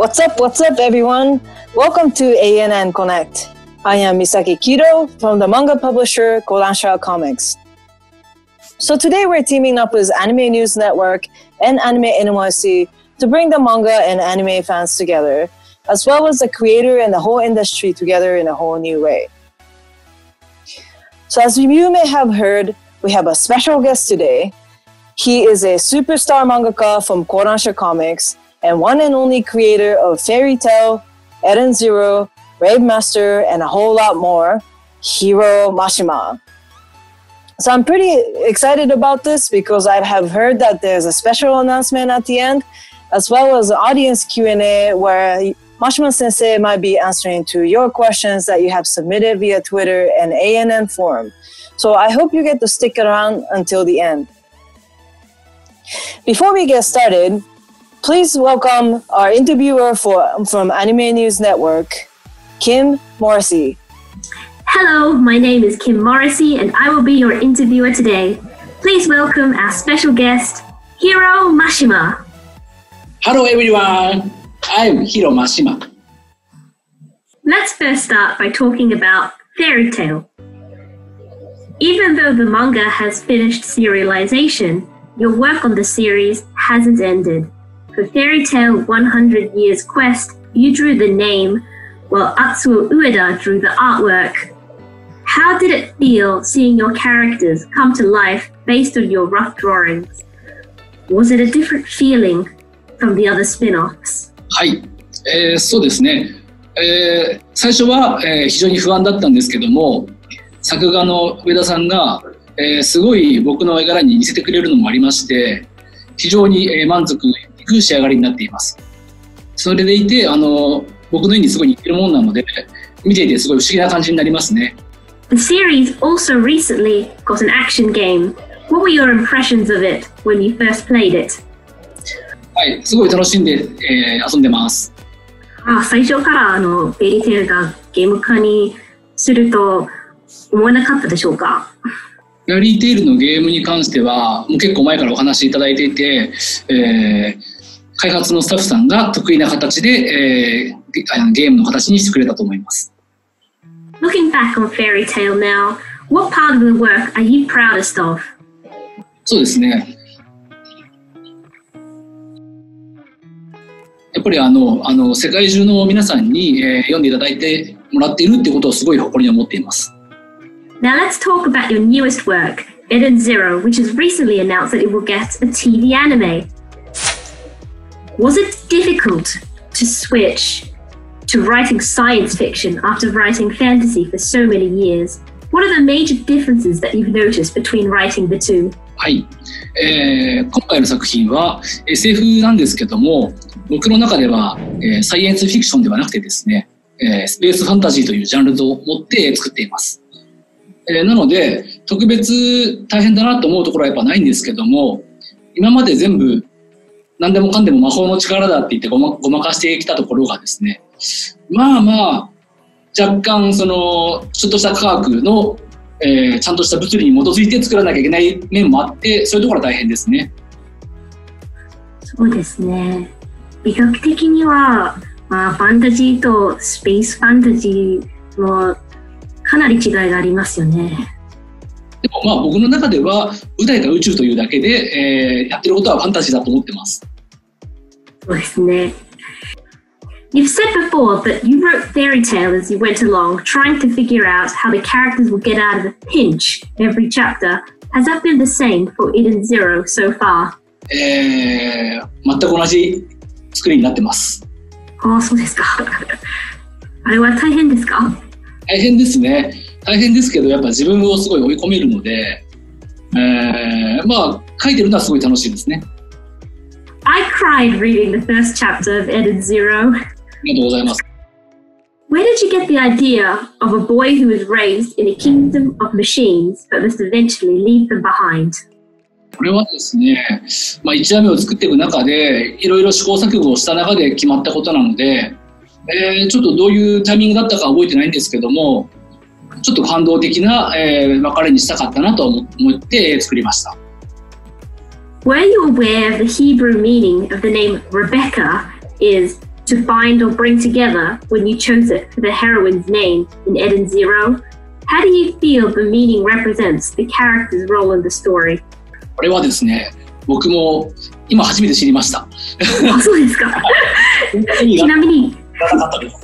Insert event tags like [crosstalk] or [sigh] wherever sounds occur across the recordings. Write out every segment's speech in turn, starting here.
What's up? What's up, everyone? Welcome to ANN Connect. I am Misaki Kiro from the manga publisher Kodansha Comics. So today we're teaming up with Anime News Network and Anime NYC to bring the manga and anime fans together, as well as the creator and the whole industry together in a whole new way. So as you may have heard, we have a special guest today. He is a superstar mangaka from Kodansha Comics and one and only creator of Fairy Tale, Eden Zero, Raid Master, and a whole lot more, Hiro Mashima. So I'm pretty excited about this because I have heard that there's a special announcement at the end, as well as an audience Q&A where Mashima Sensei might be answering to your questions that you have submitted via Twitter and ANN forum. So I hope you get to stick around until the end. Before we get started, Please welcome our interviewer for, from Anime News Network, Kim Morrissey. Hello, my name is Kim Morrissey and I will be your interviewer today. Please welcome our special guest, Hiro Mashima. Hello everyone, I'm Hiro Mashima. Let's first start by talking about Fairy Tail. Even though the manga has finished serialization, your work on the series hasn't ended. For Fairy Tail 100 Years Quest, you drew the name, while Atsuo Ueda drew the artwork. How did it feel seeing your characters come to life based on your rough drawings? Was it a different feeling from the other spin-offs? はい、えー、そうですね、えー、最初は、えー、非常に不安だったんですけども作画の上田さんが、えー、すごい僕の絵柄に似せてくれるのもありまして非常に、えー、満足く仕上がりになっています。それでいて、あの、僕の絵にすごい似てるもんなので、見ていてすごい不思議な感じになりますね。The series also recently got an action game. What were your impressions of it when you first played it? はい、すごい楽しんで、えー遊んでます。あ最初からあのフェリーテールがゲーム化にすると思わなかったでしょうか？フェアリーテイルのゲームに関しては、もう結構前からお話しいただいていて、えー開発のスタッフさんが得意な形で、えーゲあのゲームの形にしてくれたと思います。Looking back on Fairy Tale now, what part of the work are you proudest of? そうですね。やっぱりあの、あの、世界中の皆さんに、えー読んでいただいてもらっているっていうことをすごい誇りに思っています。Now let's talk about your newest work, Eden Zero, which has recently announced that it will get a TV anime. Was it difficult to switch to writing science fiction after writing fantasy for so many years? What are the major differences that you've noticed between writing the two? はい。えー今回の作品は SF なんですけども、僕の中では、えーサイエンスフィクションではなくてですね、えースペースファンタジーというジャンルを持って作っています。えーなので、特別大変だなと思うところはやっぱないんですけども、今まで全部何でもかんでも魔法の力だって言ってごまごまかしてきたところがですね、まあまあ、若干その、ちょっとした科学のえーちゃんとした物理に基づいて作らなきゃいけない面もあって、そういうところは大変ですね。そうですね。美学的には、まあ、ファンタジーとスペースファンタジーもかなり違いがありますよね。でもまあ僕の中では舞台が宇宙というだけで、えーやってることはファンタジーだと思ってます。そうですね。You've said before that you wrote Fairy Tale as you went along, trying to figure out how the characters will get out of a pinch every chapter. Has that been the same for Eden Zero so far? えー全く同じ作りになってます。ああ、そうですか。あれは大変ですか大変ですね。大変ですけど、やっぱ自分をすごい追い込めるので、えーまあ書いてるのはすごい楽しいですね。I cried reading the first chapter of Eden Zero. ありがとうございます。Where did you get the idea of a boy who is raised in a kingdom of machines but must eventually leave them behind? これはですね、まあ、1話目を作っていく中でいろいろ試行錯誤をした中で決まったことなので、えーちょっとどういうタイミングだったかは覚えてないんですけどもちょっと感動的な、えー別れにしたかったなと思思って作りました Were you aware of the Hebrew meaning of the name Rebecca is to find or bring together when you chose it for the heroine's name in Eden Zero? How do you feel the meaning represents the character's role in the story? これはですね僕も今初めて知りましたあ、そうですか。意味がちなみに、なかったです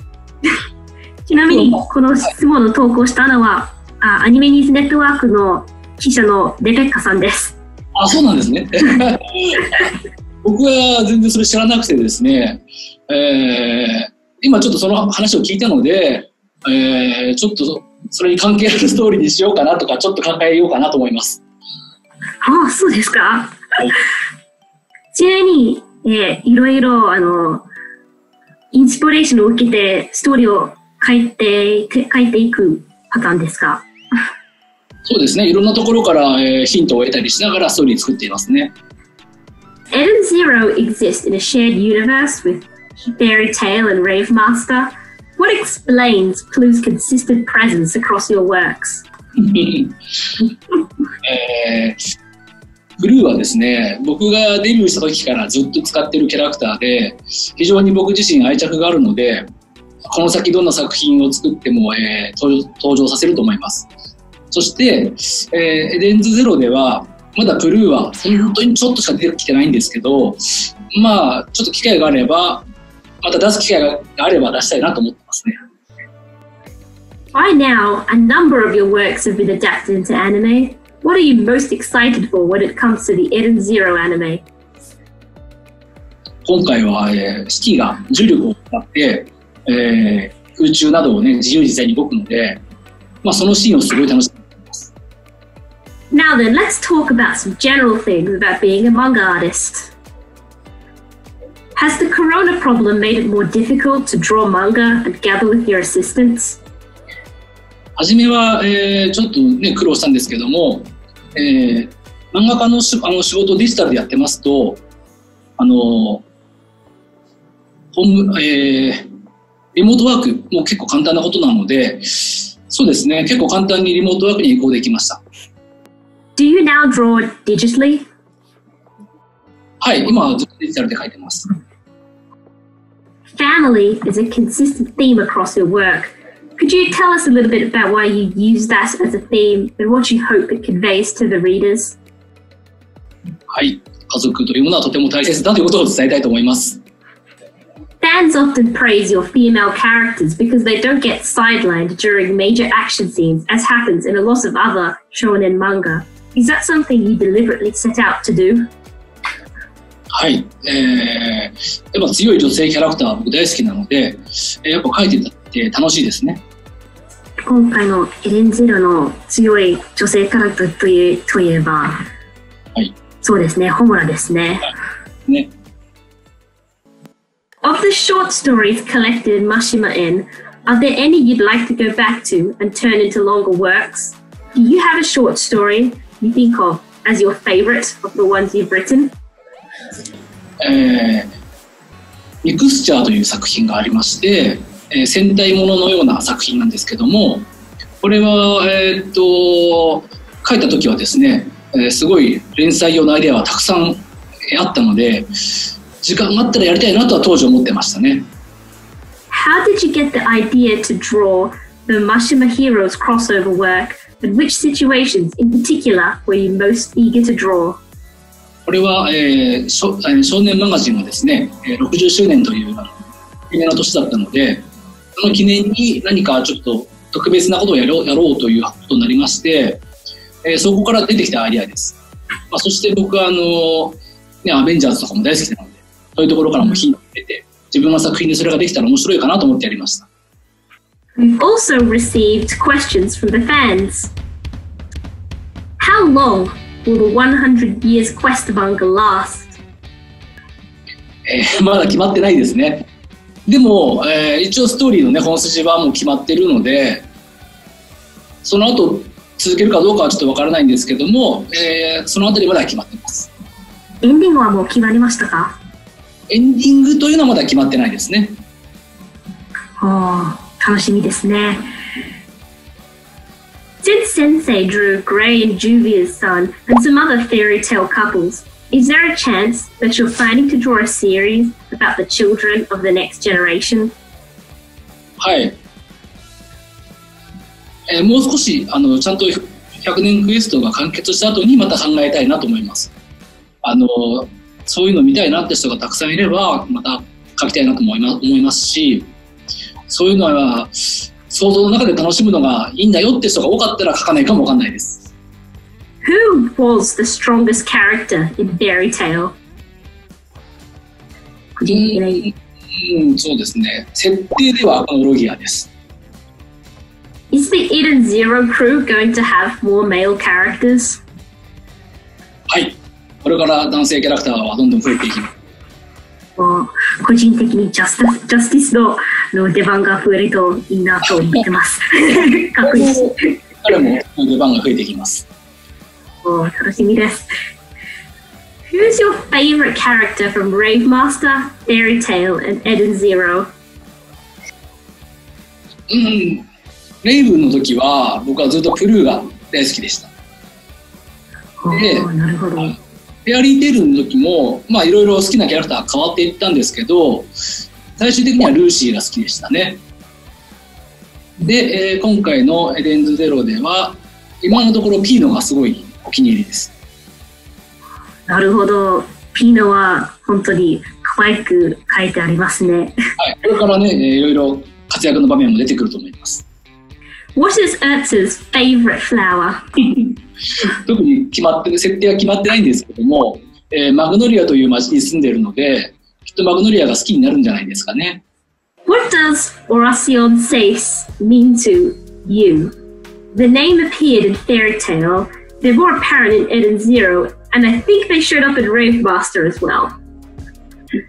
ちなみに、この質問を投稿したのは、あアニメニーズネットワークの記者のレベッカさんです。 [laughs] あそうなんですね。[laughs] 僕は全然それ知らなくてですね、えー今ちょっとその話を聞いたので、えーちょっとそれに関係あるストーリーにしようかなとかちょっと考えようかなと思います。ああ、そうですか。[laughs] ちなみに、えーいろいろ、あの、インスピレーションを受けて、ストーリーを書いて、て書いていくパターンですか？そうですねいろんなところから、えーヒントを得たりしながらストーリー作っていますね Eden Zero exists in a shared universe with Fairy Tale and Rave Master. What explains Clue's consistent presence across your works? [laughs] えーブルーはですね僕がデビューした時からずっと使ってるキャラクターで非常に僕自身愛着があるのでこの先どんな作品を作っても、えー登場させると思いますそして、えーエデンズゼロではまだブルーは本当にちょっとしか出てきてないんですけどまあちょっと機会があればまた出す機会があれば出したいなと思ってますね By now, a number of your works have been adapted into anime. What are you most excited for when it comes to the Eden Zero anime? 今回は、えー、シティが重力を使って、えー空中などをね自由自在に動くので、まあ、そのシーンをすごい楽し。Now then, let's talk about some general things about being a manga artist. Has the corona problem made it more difficult to draw manga and gather with your assistants? 初めは、えー、ちょっとね、苦労したんですけども、えー、漫画家のしあの仕事をデジタルでやってますと、あの、ホーム、えー、リモートワークも結構簡単なことなので、そうですね、結構簡単にリモートワークに移行できました。Do you now draw digitally? はい、今はずっとデジタルで書いてます。Family is a consistent theme across your work. Could you tell us a little bit about why you use that as a theme and what you hope it conveys to the readers? はい、家族というものはとても大切だということを伝えたいと思います。Fans often praise your female characters because they don't get sidelined during major action scenes, as happens in a lot of other shonen manga. Is that something you deliberately set out to do? はい、えー、やっぱ強い女性キャラクターは僕大好きなので、えー、やっぱ書いてて楽しいですね。今回のエレンゼロの強い女性キャラクターといといえば、はい、そうですね、ホムラですね。ね Of the short stories collected in Mashima Inn, are there any you'd like to go back to and turn into longer works? Do you have a short story you think of as your favorite of the ones you've written? えー、ミクスチャーという作品がありまして、えー、戦隊もののような作品なんですけどもこれは、えー、っと書いた時はですね、えー、すごい連載用のアイデアはたくさんあったので時間があったらやりたいなとは当時思ってましたね。How did you get the idea to draw the Mashima Heroes crossover work, and which situations in particular were you most eager to draw? これは、えー、少少年マガジンがですね、60周年という記念の年だったので、その記念に何かちょっと特別なことをやろうやろうということになりまして、えー、そこから出てきたアイデアです。まあ、そして僕はあの、ね、アベンジャーズとかも大好きなので、そういうところからもヒントを得て、自分の作品でそれができたら面白いかなと思ってやりました。We've also received questions from the fans. How long will the 100 years quest manga last? えー、まだ決まってないですね。でも、えー、一応ストーリーのね本筋はもう決まってるので、その後続けるかどうかはちょっとわからないんですけども、えー、そのあたりまでは決まってます。エンディングはもう決まりましたか？エンディングというのはまだ決まってないですね。はあ、楽しみですね。Since Sensei drew Gray and Juvia's son and some other fairy tale couples, is there a chance that you're planning to draw a series about the children of the next generation? はい。えー、もう少しあのちゃんと100年クエストが完結した後にまた考えたいなと思います。あのそういうの見たいなって人がたくさんいればまた書きたいなと思います思いますしそういうのは想像の中で楽しむのがいいんだよって人が多かったら書かないかもわかんないです。Who was the strongest character in Fairy Tale? うん、そうですね。設定ではロギアです。Is the Eden Zero crew going to have more male characters? はい。これから男性キャラクターはどんどん増えていきます。個人的にジャステジャスティスのの出番が増えるといいなと思ってます。[laughs] 確認彼も出番が増えていきます。お楽しみです。Who's your favorite character from Rave Master, Fairy Tale, and Eden Zero? うん、レイブンの時は僕はずっとプルーが大好きでした。で、なるほど。フェアリーテールの時も、まあいろいろ好きなキャラクター変わっていったんですけど、最終的にはルーシーが好きでしたね。で、えー、今回のエデンズゼロでは、今のところピーノがすごいお気に入りです。なるほど。ピーノは本当に可愛く書いてありますね。はい。これからね、いろいろ活躍の場面も出てくると思います。What is Ertza's favorite flower? [laughs] 特に決まってる設定は決まってないんですけども、えー、マグノリアという町に住んでいるのできっとマグノリアが好きになるんじゃないですかね。What does Oracion Seis mean to you? The name appeared in Fairy Tale, they're more apparent in Eden Zero, and I think they showed up in Rave Master as well.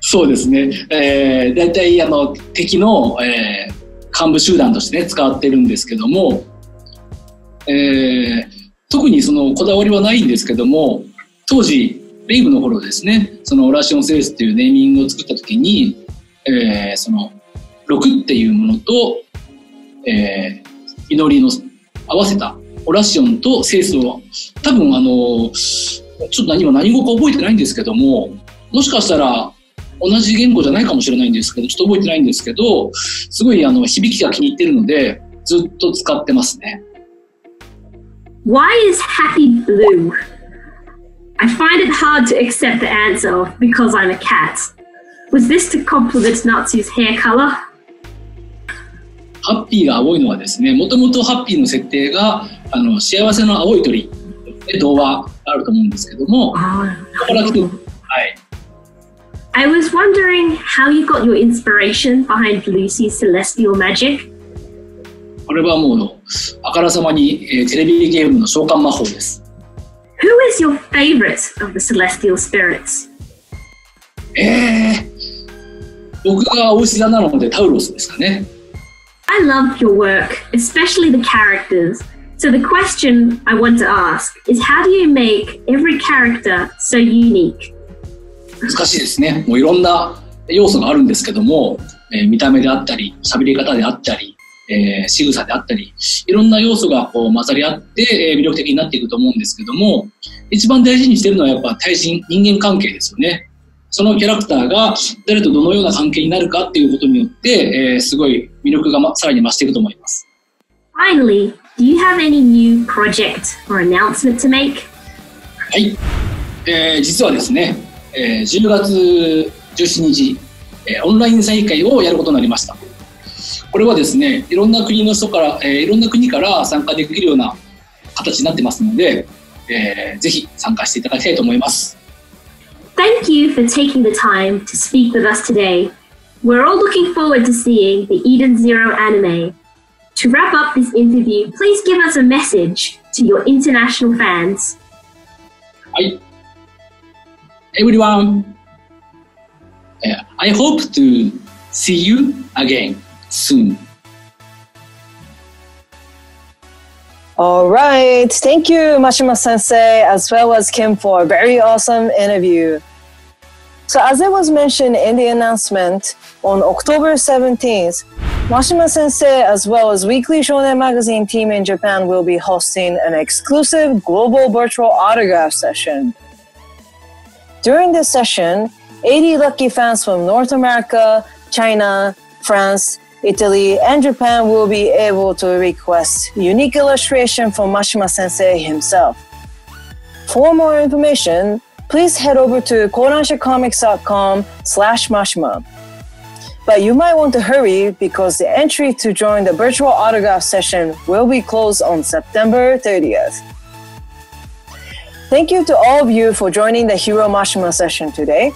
そうですね。えー、大体あの敵の、えー、幹部集団としてね使ってるんですけども、えー、特にそのこだわりはないんですけども、当時レイブの頃ですね、そのオラシオンセースっていうネーミングを作った時に、えー、その6っていうものと、えー、祈りの合わせたオラシオンとセースを多分あのちょっと何も何語か覚えてないんですけどももしかしたら同じ言語じゃないかもしれないんですけどちょっと覚えてないんですけどすごいあの響きが気に入ってるのでずっと使ってますね。Why is happy blue? I find it hard to accept the answer because I'm a cat. Was this to compliment Natsu's hair color? ハッピーが青いのはですね、もともとハッピーの設定が、あの、幸せの青い鳥で童話があると思うんですけども、ここから来て、はい。I was wondering how you got your inspiration behind Lucy's celestial magic. これはもう、あからさまに、えー、テレビゲームの召喚魔法です。 Who is your favorite of the celestial spirits? えー、僕がお牛座なのでタウロスですかね。I love your work, especially the characters. So the question I want to ask is how do you make every character so unique? 難しいですね。もういろんな要素があるんですけども、えー、見た目であったり、喋り方であったり、えー、仕草であったり、いろんな要素がこう混ざり合って、えー、魅力的になっていくと思うんですけども、一番大事にしてるのはやっぱ対人、人間関係ですよね。そのキャラクターが誰とどのような関係になるかっていうことによって、えー、すごい魅力が、ま、さらに増していくと思います。Finally, do you have any new project or announcement to make? はい、えー、実はですね、えー、10月17日、えー、オンライン再会をやることになりました。これはですね、いろんな国の人から、えー、いろんな国から参加できるような形になってますので、えー、ぜひ参加していただきたいと思います。Thank you for taking the time to speak with us today. We're all looking forward to seeing the Eden Zero anime. To wrap up this interview, please give us a message to your international fans. Hi, everyone. Uh, I hope to see you again soon. All right. Thank you, Mashima Sensei, as well as Kim, for a very awesome interview. So, as it was mentioned in the announcement, on October 17th, Mashima Sensei, as well as Weekly Shonen Magazine team in Japan, will be hosting an exclusive global virtual autograph session. During this session, 80 lucky fans from North America, China, France, Italy, and Japan will be able to request unique illustration from Mashima Sensei himself. For more information, please head over to kodanshacomics.com slash mashima. But you might want to hurry because the entry to join the virtual autograph session will be closed on September 30th. Thank you to all of you for joining the Hero Mashima session today.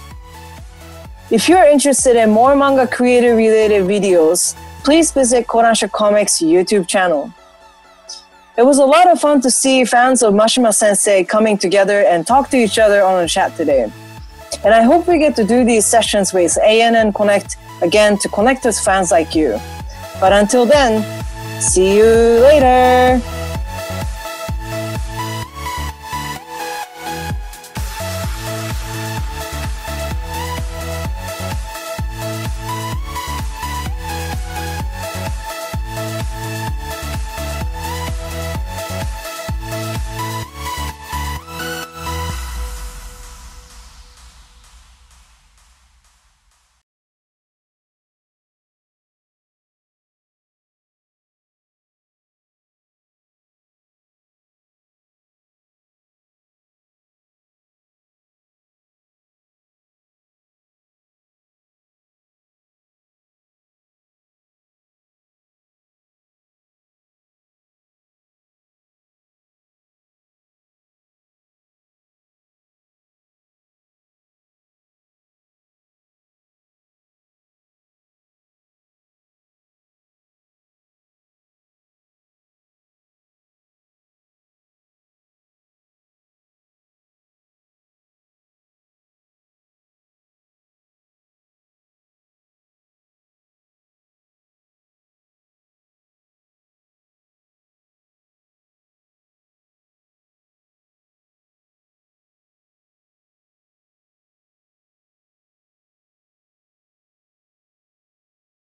If you're interested in more manga creator related videos, please visit Kodansha Comics YouTube channel. It was a lot of fun to see fans of Mashima sensei coming together and talk to each other on a chat today. And I hope we get to do these sessions with ANN Connect again to connect with fans like you. But until then, see you later!